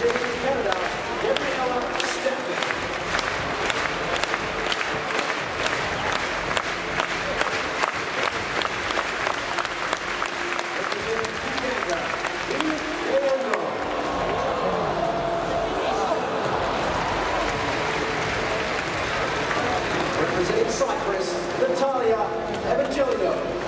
representing Canada, Gabriela. Representing Canada. Representing Cyprus, Natalia Evangelio.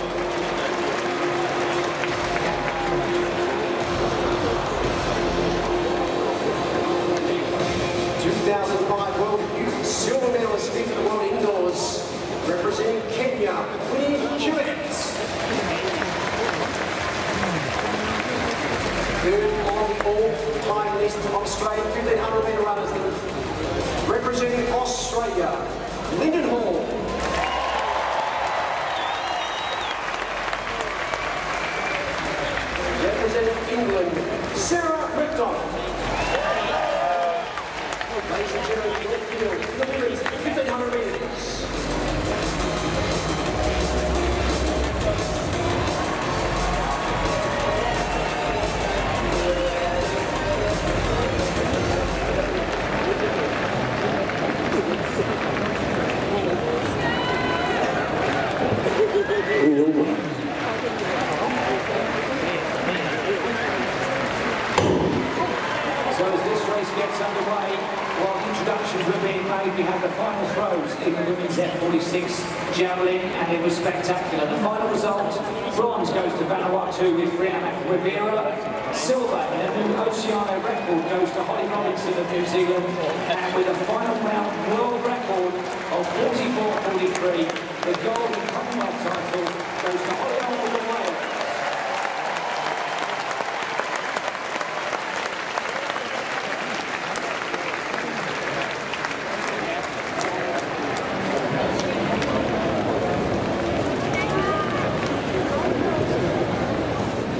2005 World Youth Silver Medalist at the World Indoors, representing Kenya, Winny Chebet. Third on the all-time list of Australian 1500 metre runners, representing Australia, Linden Hall. Representing England, Sarah McDonald. Thank you. Race gets underway, while introductions were being made, we had the final throws in the women's F46 javelin, and it was spectacular. The final result, bronze goes to Vanuatu with Brianna Rivera, silver in a new Oceania record goes to Holly Robinson of New Zealand, and with a final round world record of 44.43, the gold Commonwealth title goes to Hollie Arnold of Wales.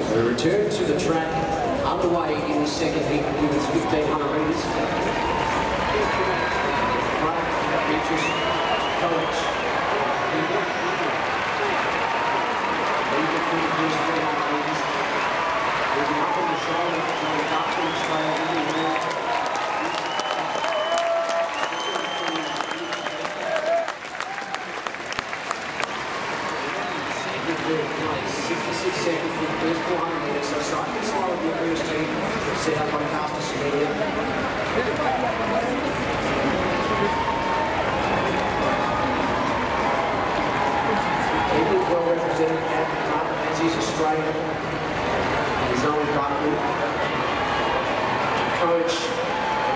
We return to the track underway in the second heat with its 1500 metres. Front features Coach. Leader through the first 300 metres. Moving up on the shoulder, going up to Australia, Lily Hall. Third place, 66 seconds first 400 metres, so slightly slower than the Caster Semenya. England well represented at the front, as is Australia. His own Buckley. Coach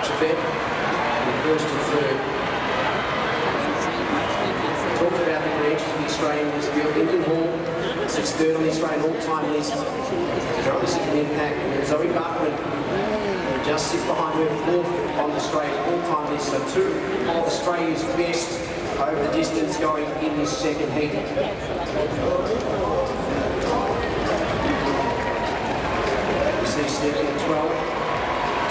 Tibet in first and third. Talked about the credentials of the Australian midfield. Linden Hall sits third on the Australian all-time list. Currently sitting in impact. Zoe Buckman uh, just sits behind her fourth on the Australian all-time list. So two of Australia's best over the distance going in this second heat. We see stepping at 12.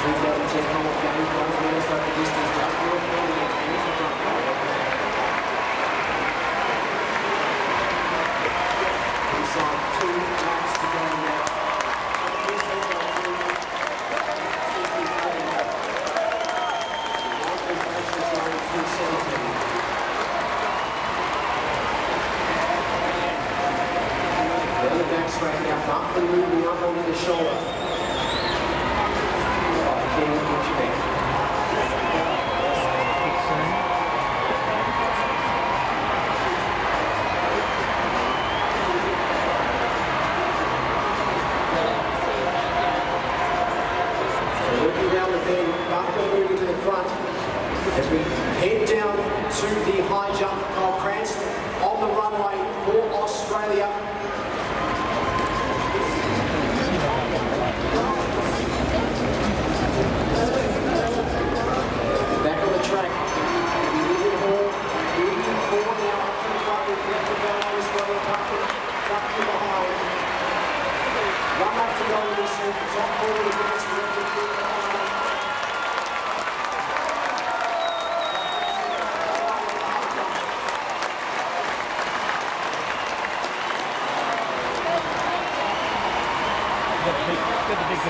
2010 Commonwealth Games medalist over the distance. Just Straight now, up up Quebec. So looking down the bend, to the front as we head down to the high jump. Kyle on the runway for Australia. Back on the track. William Hall moving forward now up to the front with left to go on Australia. Buckle, Buckle behind. One up to go in this set. Top forward against the record. The red flag is the anti-crash as we enjoy the action of 1500 metres. Approaching 200 metres, ready to go. As it's tall,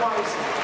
wisely.